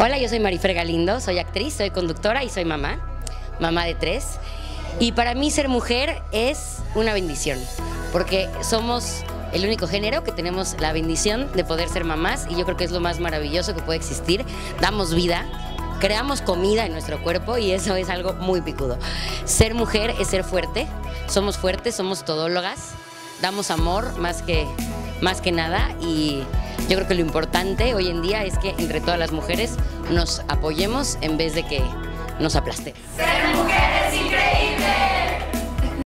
Hola, yo soy Marifer Galindo, soy actriz, soy conductora y soy mamá, mamá de tres. Y para mí ser mujer es una bendición, porque somos el único género que tenemos la bendición de poder ser mamás y yo creo que es lo más maravilloso que puede existir. Damos vida, creamos comida en nuestro cuerpo y eso es algo muy picudo. Ser mujer es ser fuerte, somos fuertes, somos todólogas, damos amor más que, más que nada y yo creo que lo importante hoy en día es que entre todas las mujeres nos apoyemos en vez de que nos aplasten.